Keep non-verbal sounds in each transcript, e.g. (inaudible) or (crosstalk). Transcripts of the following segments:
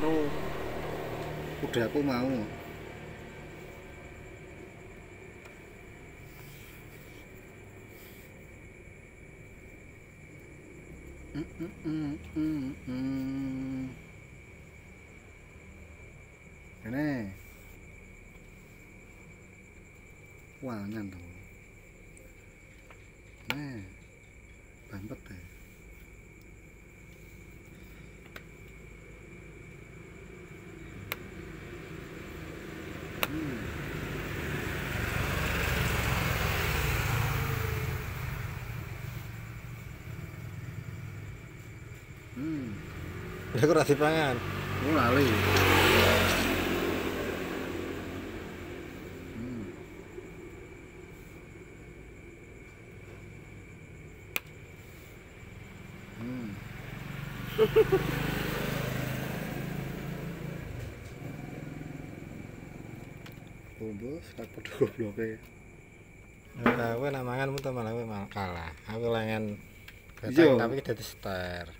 karo kudaku mau. Mm, mm, mm, mm, mm. Kene. Wangan to. Ya ora dipangan. Oh, lali. Hmm. Hmm. Bos, tak padha gobloke. Ya kowe nak mangan malah kowe malah kalah. Aku lengen Iya. tapi.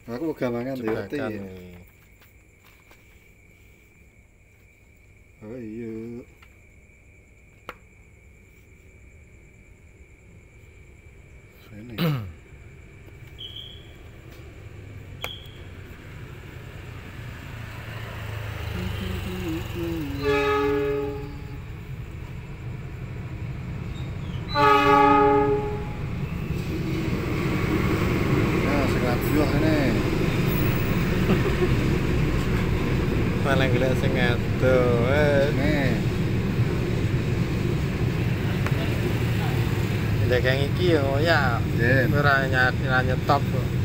Aku mau gamangan ya, Jebakan ya. kuwi. Oh iya. Sini. (clears throat) Nah, sing radio ini. Golek sing ado. Eh, Nih. dagang iki yo ya. Ora nyat nyetop kok.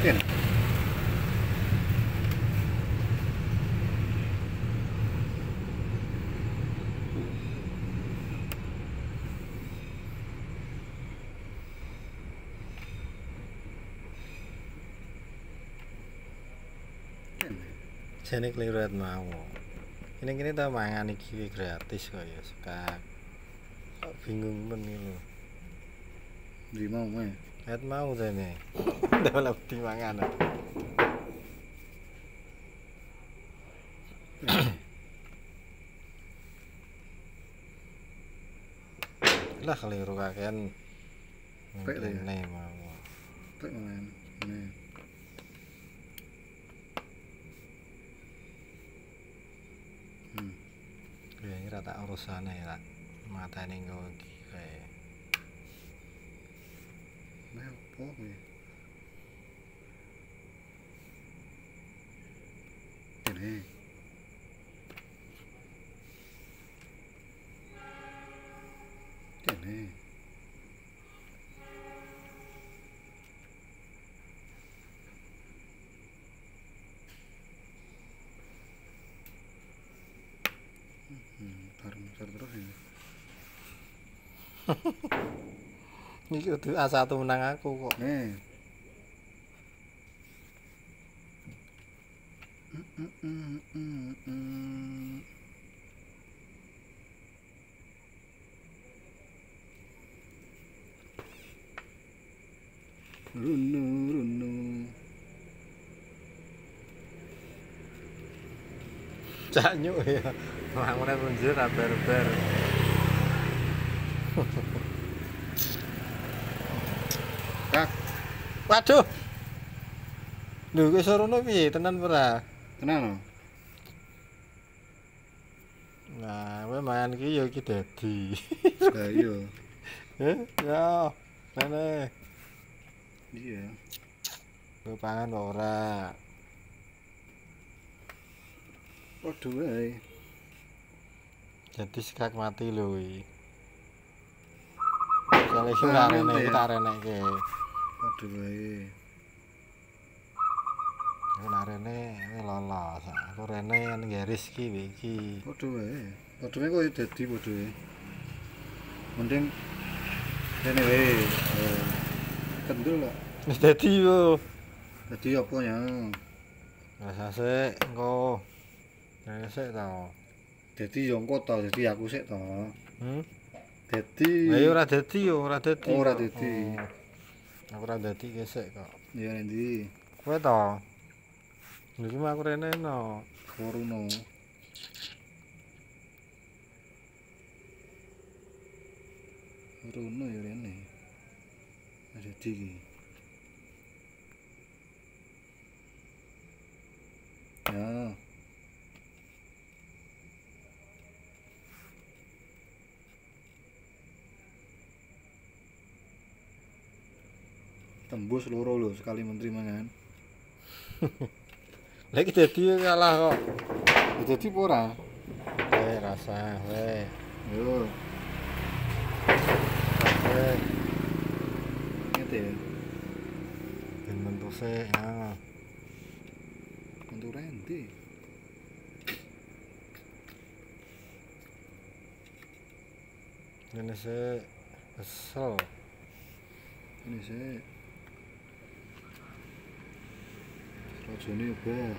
Ken. Jane kliwat mau. Ini kini tau mangan iki gratis kok ya suka. Kok bingung men iki lho. Di mau meh. Lihat mau tene. Ndak malah di mangan. (coughs) lah keliru kakean. Pek lah ya. Mau. Tak main. Nih. Hmm. Ya ini rata urusane ya. Matane 있고 네. 네. 네, 네. 음, 음, 발음 잘 들어가네. (laughs) ini. Kudu A1 menang aku kok. Nih. Mm, mm, mm. Runu, runu. Cak nyuk ya. Mangune munjur ber-ber. Kak, Waduh. Lho kowe surono piye? Tenan ora? tenang no? Nah, kowe mangan iki ya iki dadi. (laughs) Lah iya. Heh, ya. Rene, Iya. kowe pangan ora? Waduh wae. Jadi sekak mati lho iki. Soale iki Pangan ora rene ya. tak renekke. Waduh wae. Aku nak rene lolos. Aku rene yang garis ki iki. Waduh wae. Waduh wae kok dadi waduh wae. Mending rene wae. Eh, Kendul kok. Wis dadi yo. Dadi apa ya? Rasa sik engko. Rasa sik ta. Dadi yo engko to, dadi aku sik to. Hmm? Dadi Lah yo ora dadi yo, ora dadi. Oh, ora dadi. Aku ora dadi gesek kok. ya endi? Kowe to. Iki mah aku rene no. Koruno. Koruno ya rene. Ada iki. Tembus loro lho sekali menteri mangan. (laughs) Lah iki dadi kalah kok. Ya dadi ora? Eh rasa, weh. Yo, Weh, ngete ya. ben mentuk sik ya. Untuk rendi. Ngene sik. Kesel. Ini sih. Watch your new pair.